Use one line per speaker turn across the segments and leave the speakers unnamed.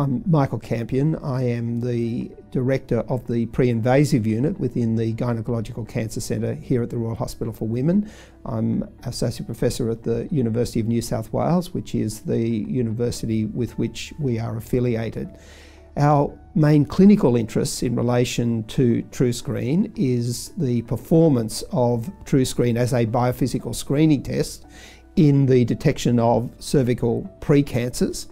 I'm Michael Campion. I am the Director of the Pre-Invasive Unit within the Gynecological Cancer Centre here at the Royal Hospital for Women. I'm Associate Professor at the University of New South Wales, which is the university with which we are affiliated. Our main clinical interests in relation to TruScreen is the performance of TruScreen as a biophysical screening test in the detection of cervical precancers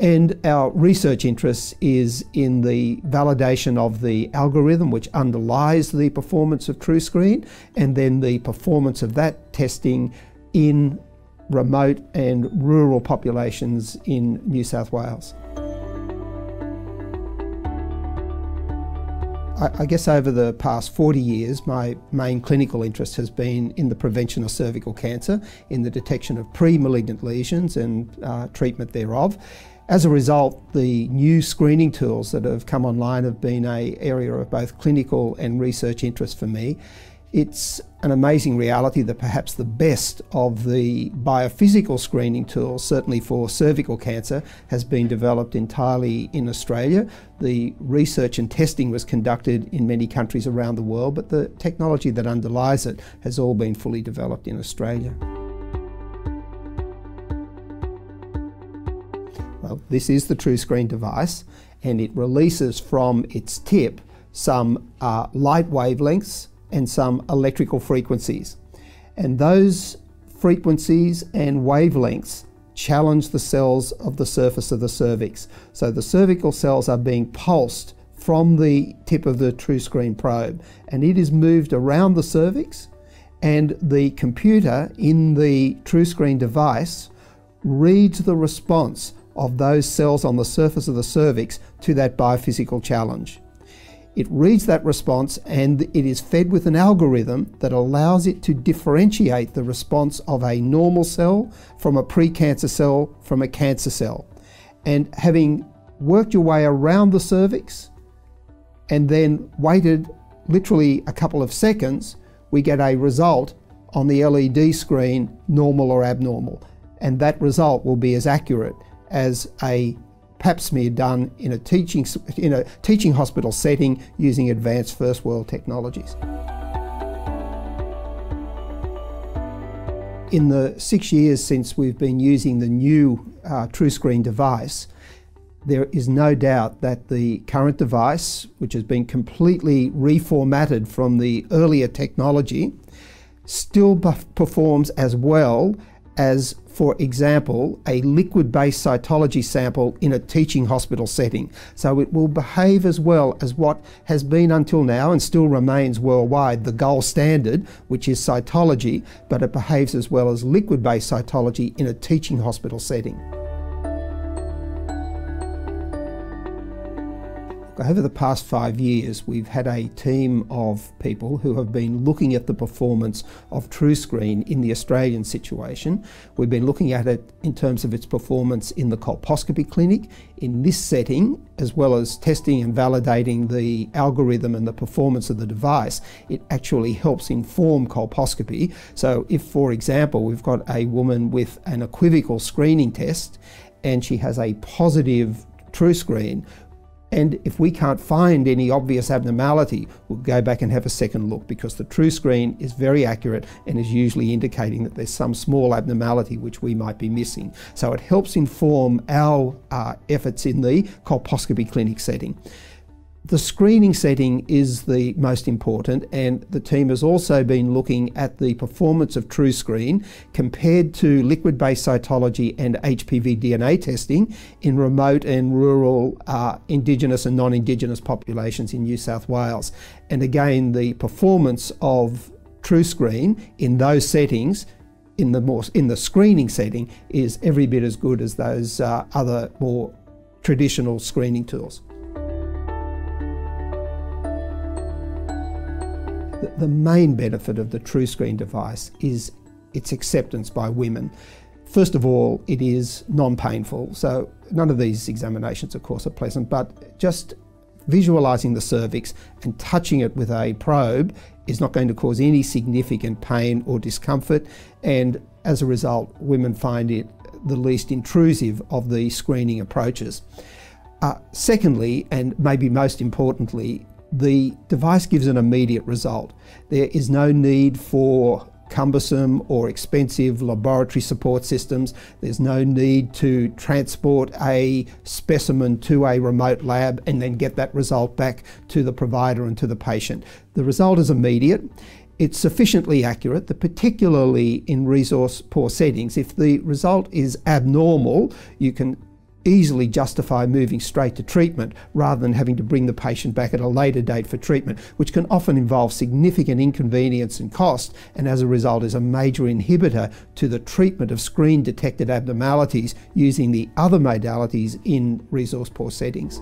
and our research interest is in the validation of the algorithm which underlies the performance of TruScreen and then the performance of that testing in remote and rural populations in New South Wales. I guess over the past 40 years, my main clinical interest has been in the prevention of cervical cancer, in the detection of pre malignant lesions and uh, treatment thereof. As a result, the new screening tools that have come online have been a area of both clinical and research interest for me. It's an amazing reality that perhaps the best of the biophysical screening tools, certainly for cervical cancer, has been developed entirely in Australia. The research and testing was conducted in many countries around the world, but the technology that underlies it has all been fully developed in Australia. This is the TruScreen device and it releases from its tip some uh, light wavelengths and some electrical frequencies. And those frequencies and wavelengths challenge the cells of the surface of the cervix. So the cervical cells are being pulsed from the tip of the TruScreen probe and it is moved around the cervix and the computer in the TruScreen device reads the response of those cells on the surface of the cervix to that biophysical challenge. It reads that response and it is fed with an algorithm that allows it to differentiate the response of a normal cell from a precancer cell from a cancer cell. And having worked your way around the cervix and then waited literally a couple of seconds, we get a result on the LED screen, normal or abnormal. And that result will be as accurate as a pap smear done in a teaching, in a teaching hospital setting using advanced first world technologies. In the six years since we've been using the new uh, TruScreen device, there is no doubt that the current device, which has been completely reformatted from the earlier technology, still performs as well as, for example, a liquid based cytology sample in a teaching hospital setting. So it will behave as well as what has been until now and still remains worldwide the gold standard, which is cytology, but it behaves as well as liquid based cytology in a teaching hospital setting. Over the past five years, we've had a team of people who have been looking at the performance of TruScreen in the Australian situation. We've been looking at it in terms of its performance in the colposcopy clinic, in this setting, as well as testing and validating the algorithm and the performance of the device. It actually helps inform colposcopy. So, if, for example, we've got a woman with an equivocal screening test and she has a positive TruScreen, and if we can't find any obvious abnormality, we'll go back and have a second look because the TruScreen is very accurate and is usually indicating that there's some small abnormality which we might be missing. So it helps inform our uh, efforts in the colposcopy clinic setting. The screening setting is the most important, and the team has also been looking at the performance of TruScreen compared to liquid based cytology and HPV DNA testing in remote and rural uh, Indigenous and non Indigenous populations in New South Wales. And again, the performance of TruScreen in those settings in the more in the screening setting is every bit as good as those uh, other more traditional screening tools. The main benefit of the TruScreen device is its acceptance by women. First of all, it is non painful, so none of these examinations, of course, are pleasant, but just visualizing the cervix and touching it with a probe is not going to cause any significant pain or discomfort, and as a result, women find it the least intrusive of the screening approaches. Uh, secondly, and maybe most importantly, the device gives an immediate result. There is no need for cumbersome or expensive laboratory support systems. There's no need to transport a specimen to a remote lab and then get that result back to the provider and to the patient. The result is immediate. It's sufficiently accurate particularly in resource poor settings, if the result is abnormal, you can easily justify moving straight to treatment rather than having to bring the patient back at a later date for treatment, which can often involve significant inconvenience and cost, and as a result is a major inhibitor to the treatment of screen detected abnormalities using the other modalities in resource poor settings.